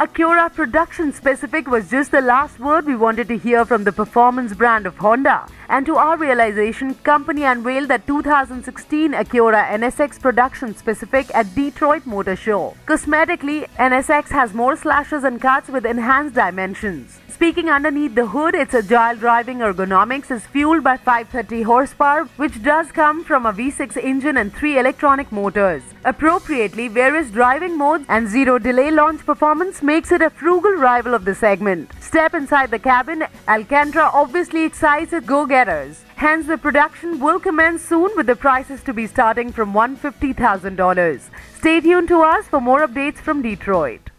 Acura production specific was just the last word we wanted to hear from the performance brand of Honda. And to our realization, company unveiled the 2016 Acura NSX production specific at Detroit Motor Show. Cosmetically, NSX has more slashes and cuts with enhanced dimensions. Speaking underneath the hood, its agile driving ergonomics is fueled by 530 horsepower, which does come from a V6 engine and three electronic motors. Appropriately, various driving modes and zero delay launch performance makes it a frugal rival of the segment. Step inside the cabin, Alcantara obviously excites its go-getters. Hence, the production will commence soon with the prices to be starting from $150,000. Stay tuned to us for more updates from Detroit.